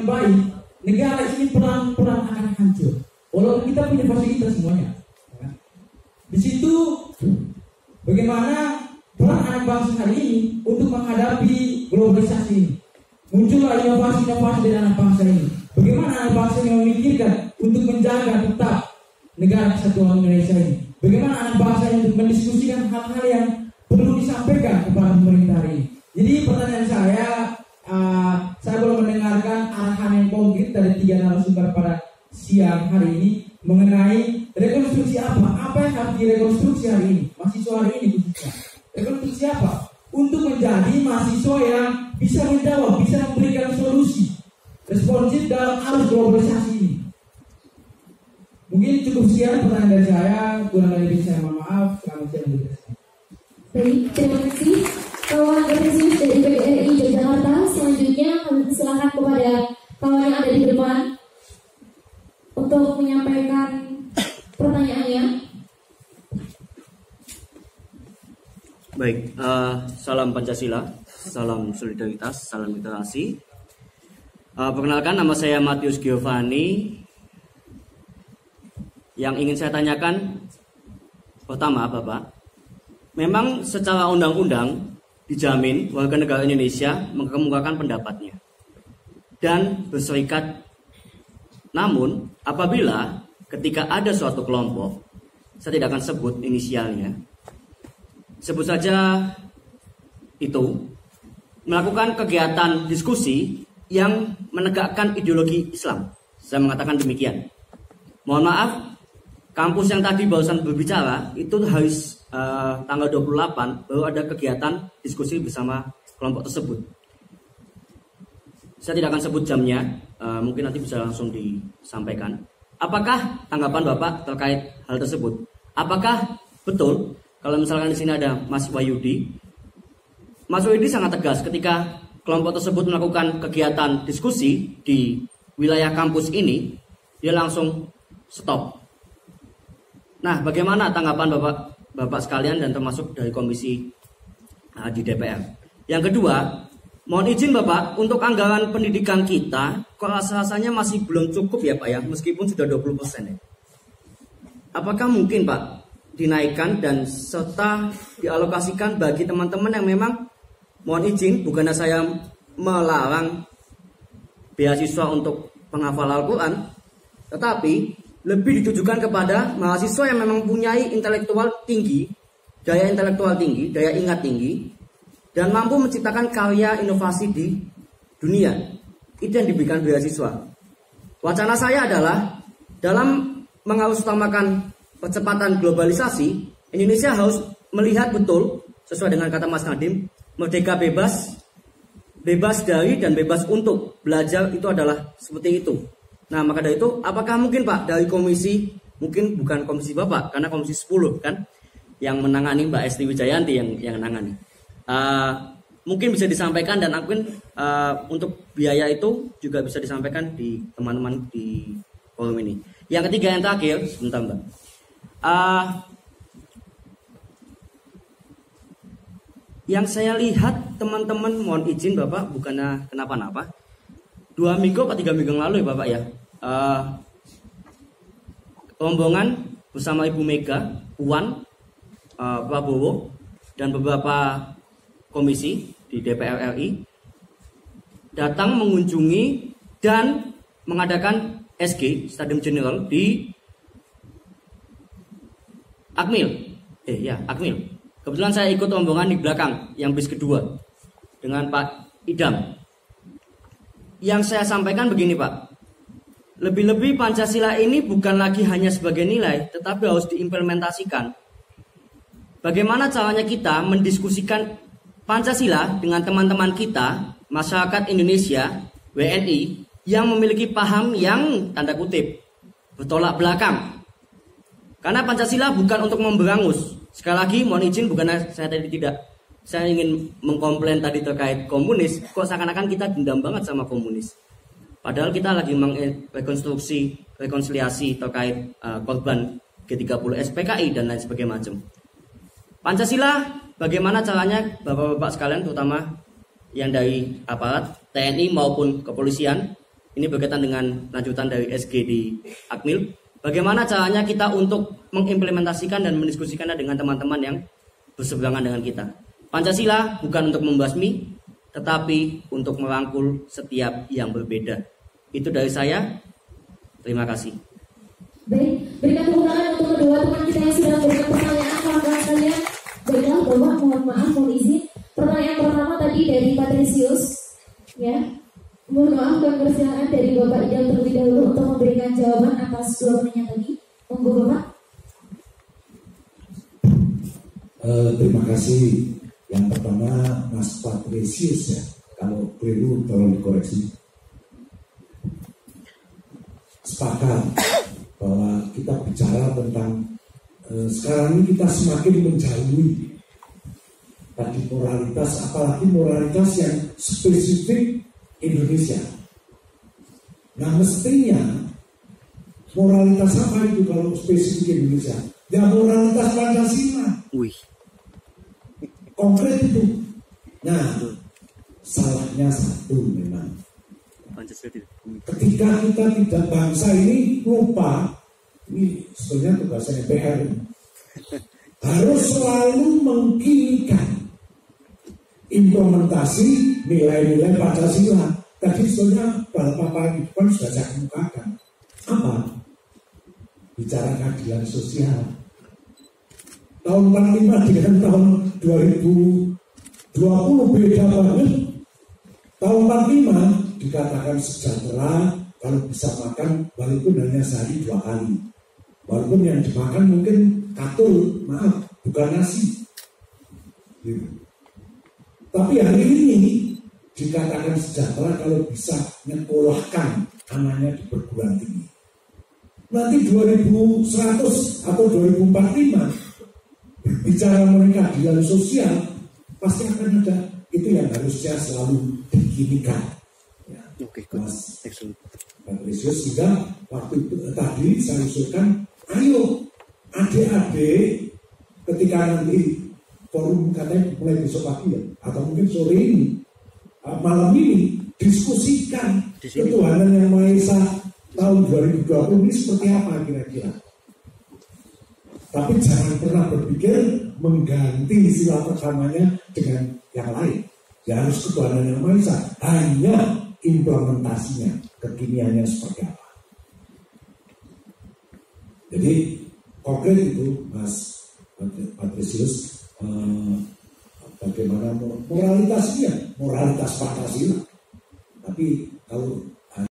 dengan baik, negara ini perang-perang akan hancur. Walaupun kita punya fasilitas semuanya. Di situ bagaimana peran anak bangsa hari ini untuk menghadapi globalisasi ini. Muncullah inovasi-inovasi dari anak bangsa ini. Bagaimana anak bangsa ini memikirkan untuk menjaga tetap negara kesatuan Indonesia ini. Bagaimana anak bangsa ini untuk mendiskusikan hal-hal yang mendengarkan arahan yang konkret dari tiga narasumber pada siang hari ini mengenai rekonstruksi apa? Apa yang harus direkonstruksi hari ini? Mahasiswa hari ini khususnya. Rekonstruksi apa? Untuk menjadi mahasiswa yang bisa menjawab, bisa memberikan solusi responsif dalam arus globalisasi ini. Mungkin cukup sekian pertanyaan dari saya. Kurang lebih saya mohon maaf. Selamat siang. Baik, terima kasih. Kawan Presiden dari PDRI selanjutnya kami silakan kepada kawan yang ada di depan untuk menyampaikan pertanyaannya. Baik, uh, salam Pancasila, salam solidaritas, salam literasi. Uh, perkenalkan nama saya Matius Giovanni. Yang ingin saya tanyakan pertama, Bapak, memang secara undang-undang dijamin warga negara Indonesia mengemukakan pendapatnya dan berserikat. Namun, apabila ketika ada suatu kelompok, saya tidak akan sebut inisialnya, sebut saja itu melakukan kegiatan diskusi yang menegakkan ideologi Islam. Saya mengatakan demikian. Mohon maaf, kampus yang tadi barusan berbicara itu harus uh, tanggal 28 baru ada kegiatan diskusi bersama kelompok tersebut. Saya tidak akan sebut jamnya, uh, mungkin nanti bisa langsung disampaikan. Apakah tanggapan Bapak terkait hal tersebut? Apakah betul kalau misalkan di sini ada Mas Wayudi, Mas Wayudi sangat tegas ketika kelompok tersebut melakukan kegiatan diskusi di wilayah kampus ini, dia langsung stop. Nah, bagaimana tanggapan Bapak Bapak sekalian dan termasuk dari komisi uh, di DPR? Yang kedua, mohon izin Bapak untuk anggaran pendidikan kita, kok rasa-rasanya masih belum cukup ya Pak ya, meskipun sudah 20% ya. Apakah mungkin Pak dinaikkan dan serta dialokasikan bagi teman-teman yang memang mohon izin bukannya saya melarang beasiswa untuk penghafal Al-Quran tetapi lebih ditujukan kepada mahasiswa yang memang mempunyai intelektual tinggi daya intelektual tinggi, daya ingat tinggi dan mampu menciptakan karya inovasi di dunia itu yang diberikan beasiswa wacana saya adalah dalam mengarus utamakan percepatan globalisasi, Indonesia harus melihat betul sesuai dengan kata Mas Nadim, merdeka bebas, bebas dari dan bebas untuk belajar itu adalah seperti itu. Nah, maka dari itu, apakah mungkin Pak dari komisi, mungkin bukan komisi Bapak, karena komisi 10 kan, yang menangani Mbak Esti Wijayanti yang yang menangani. Uh, mungkin bisa disampaikan dan mungkin uh, untuk biaya itu juga bisa disampaikan di teman-teman di forum ini. Yang ketiga yang terakhir, sebentar Mbak. Uh, yang saya lihat teman-teman mohon izin Bapak bukannya kenapa-napa. Dua minggu atau tiga minggu lalu ya Bapak ya. Uh, rombongan bersama Ibu Mega, Puan, uh, Prabowo, dan beberapa komisi di DPR RI datang mengunjungi dan mengadakan SG Stadium General di Akmil. Eh ya, Akmil. Kebetulan saya ikut rombongan di belakang yang bis kedua dengan Pak Idam. Yang saya sampaikan begini Pak. Lebih-lebih Pancasila ini bukan lagi hanya sebagai nilai, tetapi harus diimplementasikan. Bagaimana caranya kita mendiskusikan Pancasila dengan teman-teman kita, masyarakat Indonesia, WNI, yang memiliki paham yang tanda kutip bertolak belakang karena Pancasila bukan untuk memberangus. Sekali lagi mohon izin bukan saya tadi tidak saya ingin mengkomplain tadi terkait komunis, kok seakan-akan kita dendam banget sama komunis. Padahal kita lagi mengrekonstruksi, rekonsiliasi terkait uh, korban G30 SPKI dan lain sebagainya macam. Pancasila bagaimana caranya Bapak-bapak sekalian terutama yang dari aparat TNI maupun kepolisian ini berkaitan dengan lanjutan dari SG di Akmil. Bagaimana caranya kita untuk mengimplementasikan dan mendiskusikannya dengan teman-teman yang berseberangan dengan kita. Pancasila bukan untuk membasmi, tetapi untuk merangkul setiap yang berbeda. Itu dari saya. Terima kasih. Baik, berikan tepuk tangan untuk kedua teman kita yang sudah memberikan pertanyaan kawan-kawan sekalian. Baiklah, Bapak, mohon maaf, mohon izin. Pertanyaan pertama tadi dari Patricius, ya. Mohon maaf, kami persilakan dari Bapak Ida terlebih dahulu untuk memberikan jawaban atas dua pertanyaan tadi. Monggo Bapak. Eh, terima kasih. Patricius ya. Kalau keliru tolong dikoreksi. Sepakat bahwa kita bicara tentang eh, sekarang ini kita semakin menjauhi tadi moralitas, apalagi moralitas yang spesifik Indonesia. Nah mestinya moralitas apa itu kalau spesifik Indonesia? Ya moralitas Pancasila Wih, konkret itu. Nah, salahnya satu memang. Ketika kita tidak bangsa ini lupa, ini sebenarnya tugas MPR harus selalu mengkinikan implementasi nilai-nilai Pancasila. Tadi sebenarnya Bapak itu kan sudah saya kemukakan. Apa? Bicara keadilan sosial. Tahun 45 dengan tahun 2020 beda banget. Tahun 45 dikatakan sejahtera kalau bisa makan walaupun hanya sehari dua kali. Walaupun yang dimakan mungkin katul, maaf, bukan nasi. Gitu. Tapi hari ini dikatakan sejahtera kalau bisa nyekolahkan anaknya di perguruan tinggi. Nanti 2100 atau 2045 berbicara mereka keadilan sosial pasti akan ada itu yang harusnya selalu dikinikan. Ya. Oke, good. Mas Excellent. Patricius sehingga waktu itu, eh, tadi saya usulkan, ayo adik-adik ketika nanti forum katanya mulai besok pagi ya, atau mungkin sore ini, eh, malam ini diskusikan ketuhanan yang Maha Esa tahun 2020 ini seperti apa kira-kira. Tapi jangan pernah berpikir mengganti istilah pertamanya dengan yang lain. Ya harus ketuhanan yang Maha. Hanya implementasinya, kekiniannya seperti apa. Jadi konkret itu Mas Patricius eh, bagaimana mo- moralitasnya, moralitas Pancasila. Tapi kalau